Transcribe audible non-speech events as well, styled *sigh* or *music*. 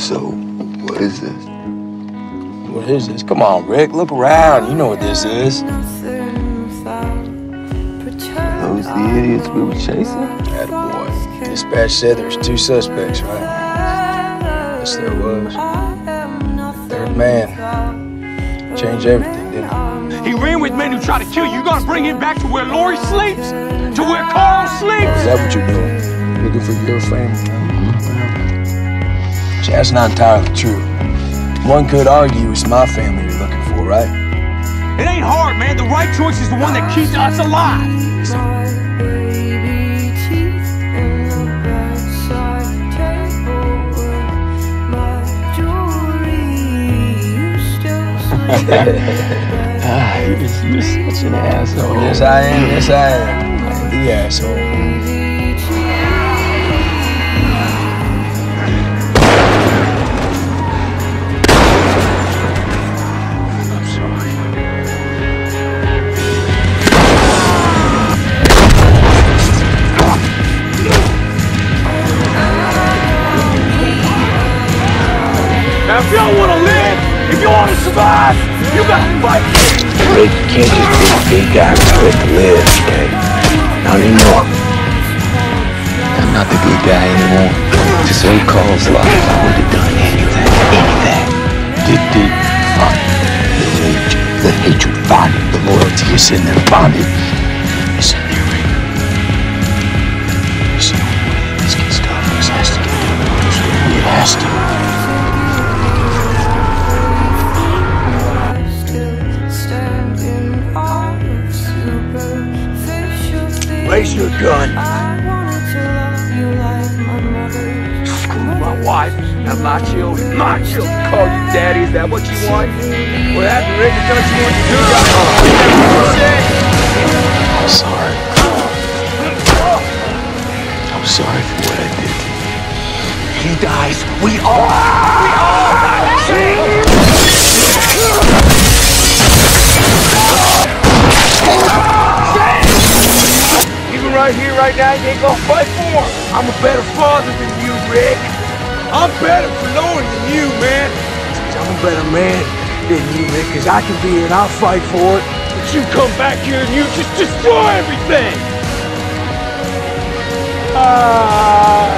So, what is this? What is this? Come on, Rick, look around. You know what this is. Those the idiots we were chasing? That boy. Dispatch said there's two suspects, right? Yes, there was. Third man. Changed everything, didn't he? He ran with men who tried to kill you. You gonna bring him back to where Lori sleeps? To where Carl sleeps? Is that what you're doing? Looking for your family? See, that's not entirely true. One could argue it's my family you're looking for, right? It ain't hard, man. The right choice is the one that keeps us alive. *laughs* Ah, you're, you're such an asshole. Yes, I am. Yes, I am the asshole. Now, if y'all wanna live, if you wanna survive, you gotta fight. Rick, can't just be big guy to live, okay? Not anymore. I'm not the good guy anymore. To save Carl's life, I would have done anything, anything. Dig deep, find. The the hatred. The loyalty is in there, find Raise your gun. Screw my wife and my children. My children call you daddy. Is that what you want? Well, after Rick has done what you want to do, y'all. I'm sorry. I'm sorry for what I did. He dies. We all, we all die. Right here, right now, you ain't gonna fight for him. I'm a better father than you, Rick. I'm better for Lori than you, man. I'm a better man than you, Rick, because I can be here and I'll fight for it. But you come back here and you just destroy everything. Ah.